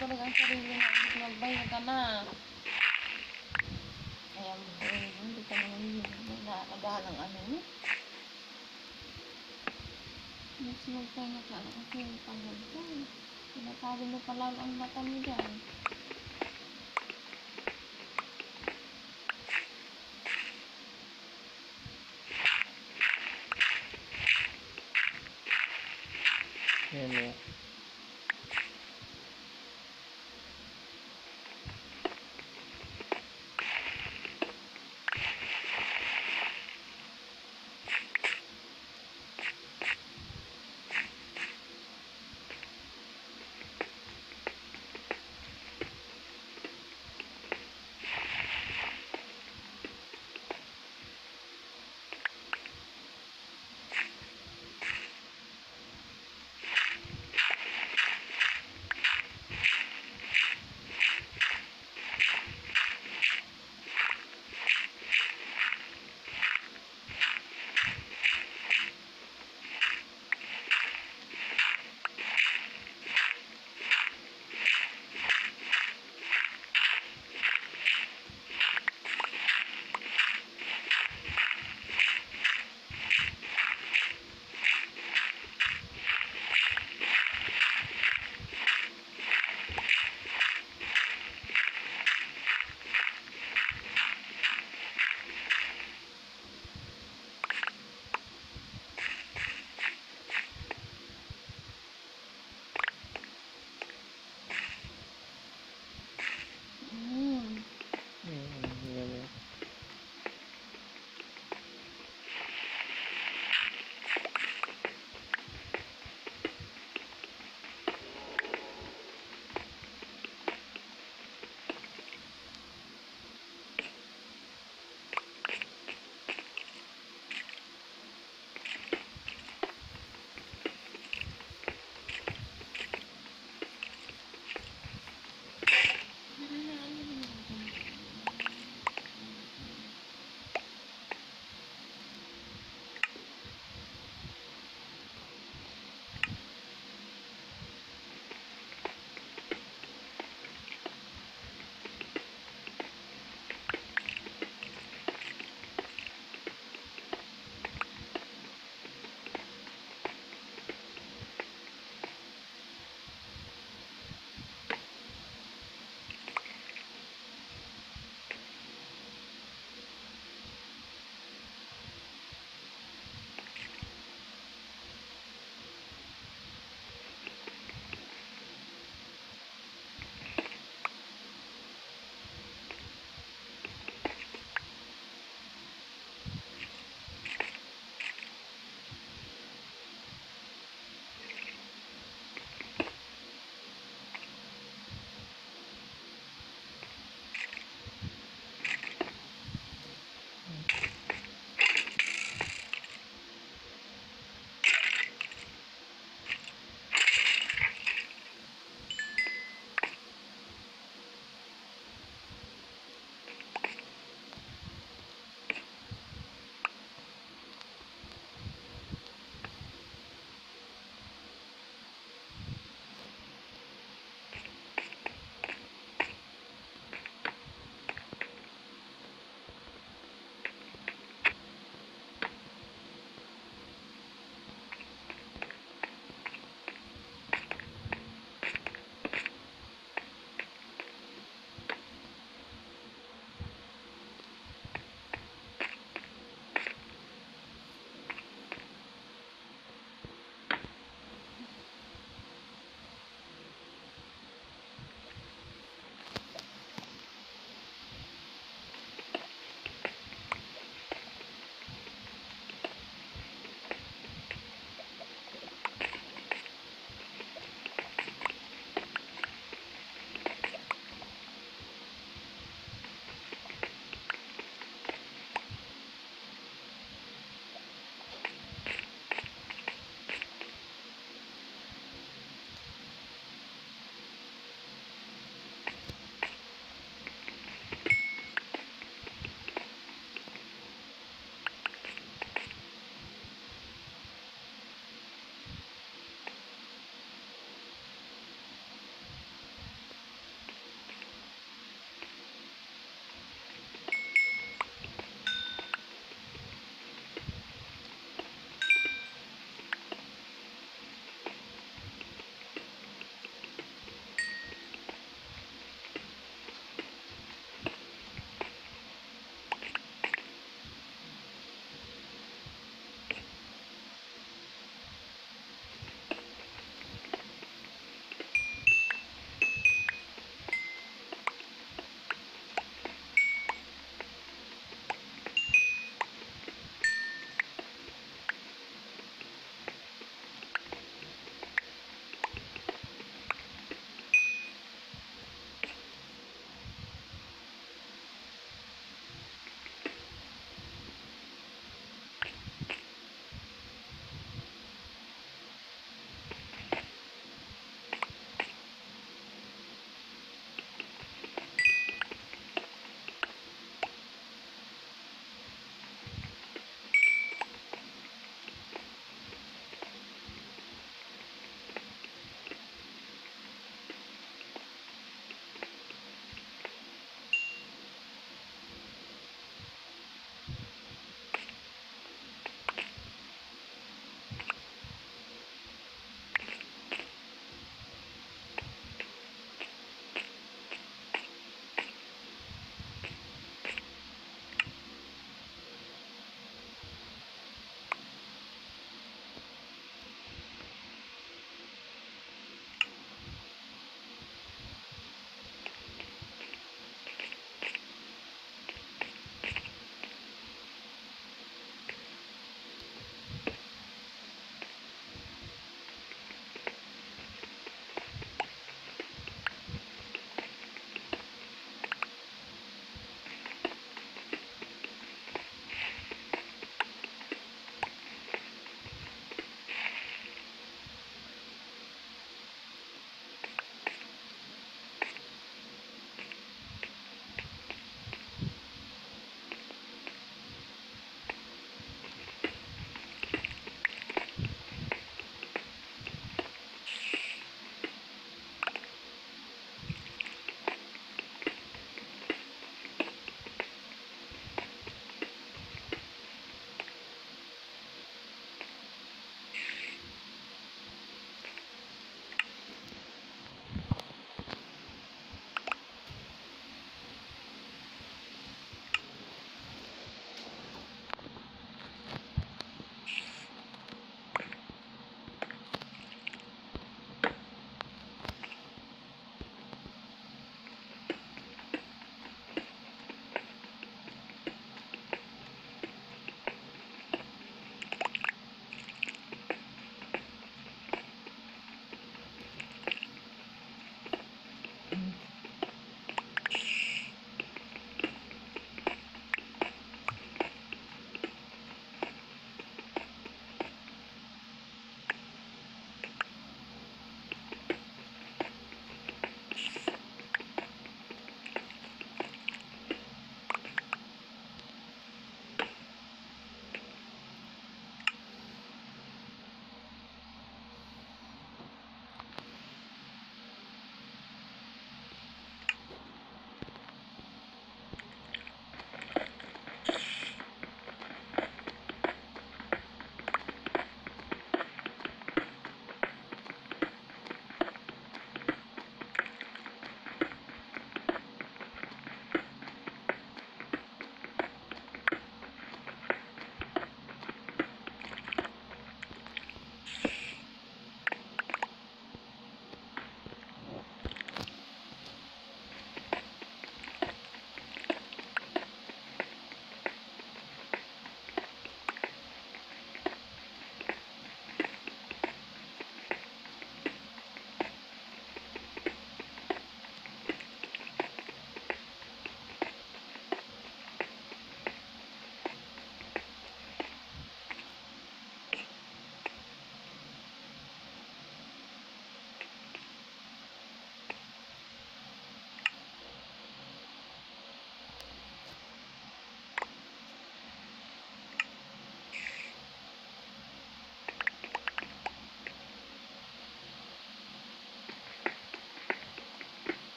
talaga ang sarili mo. Magbayad ka na. Kaya mo, eh, hindi ka naman nakakagahan ng ano mo. Mas magpahinga ka na kasi pagod ka. Pinatabi mo pa lang ang mata mo dyan. Yan o.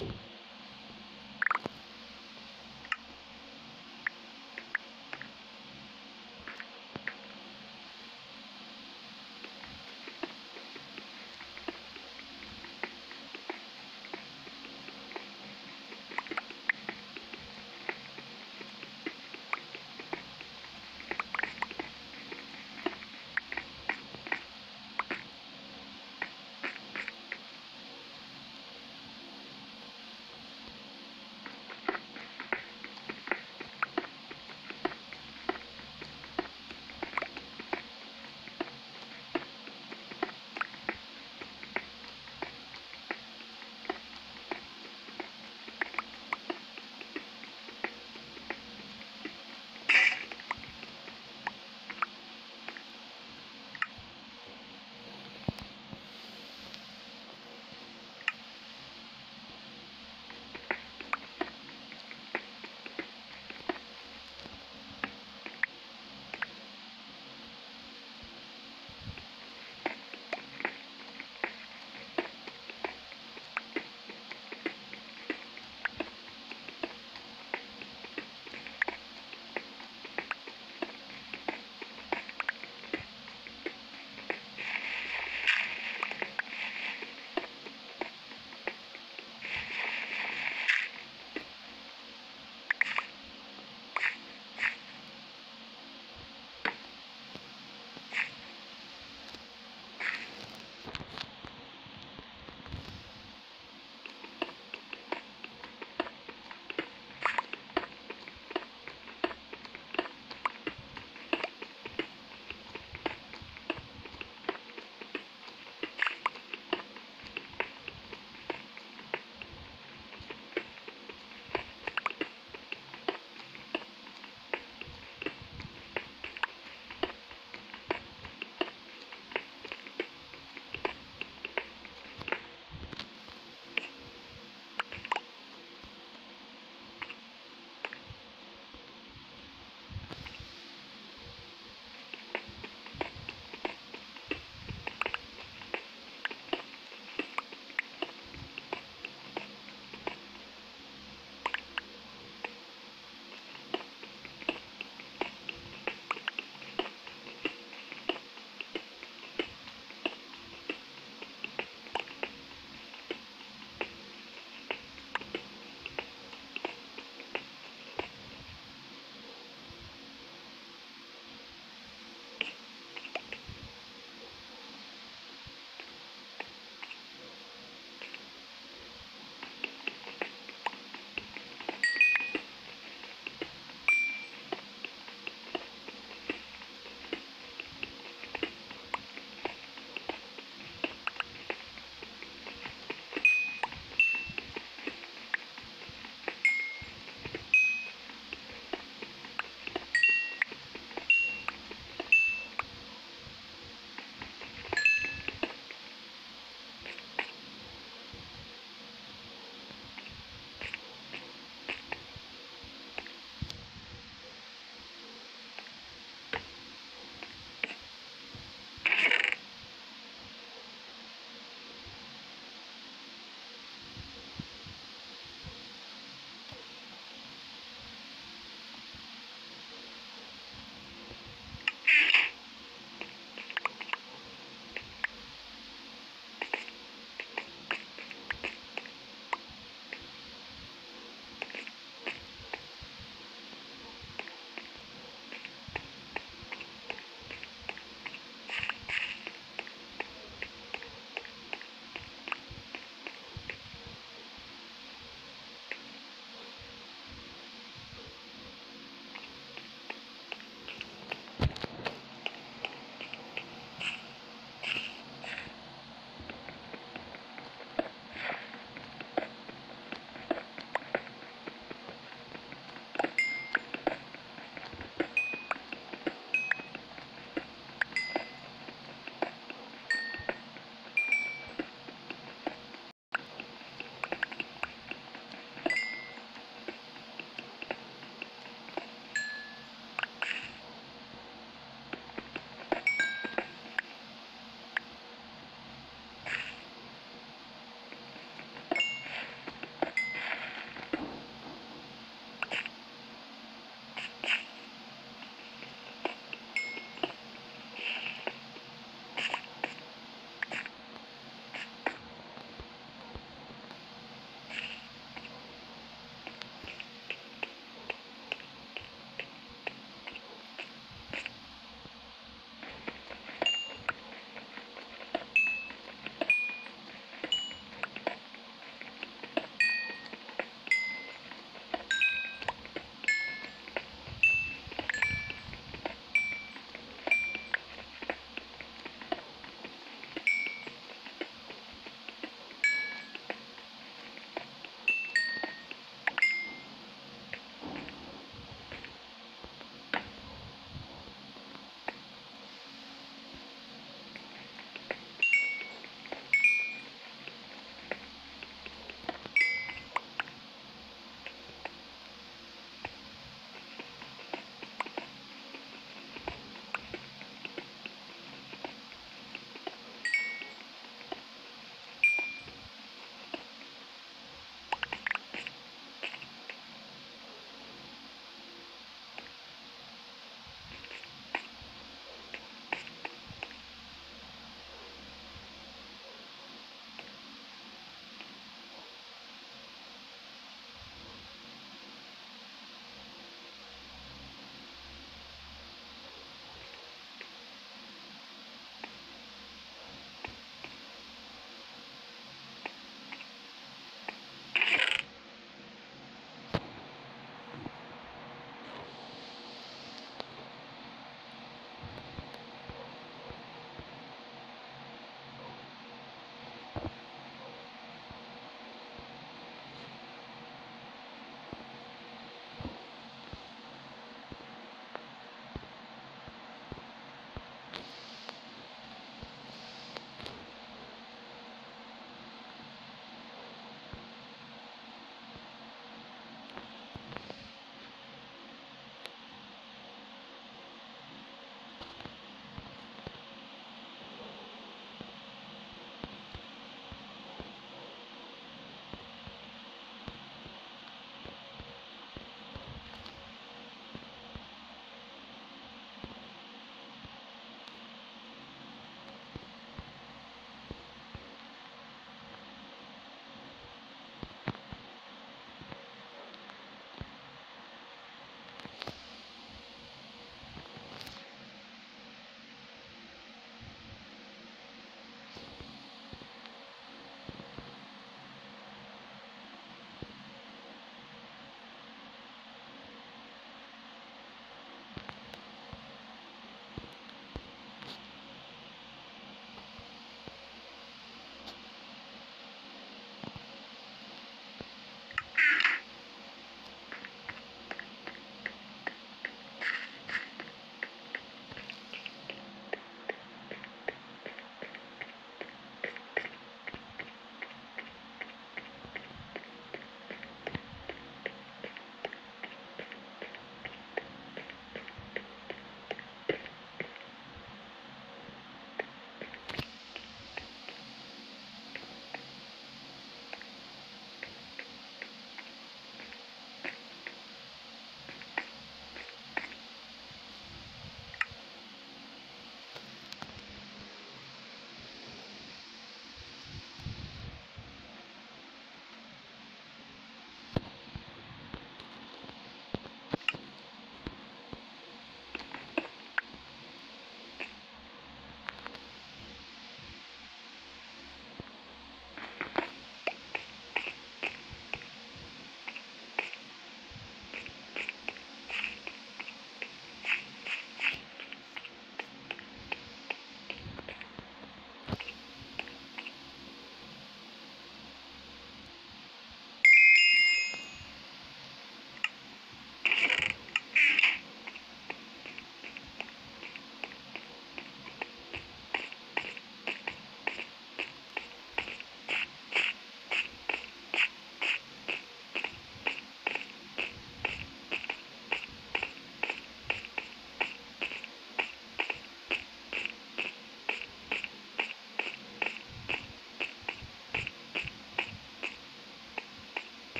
Ano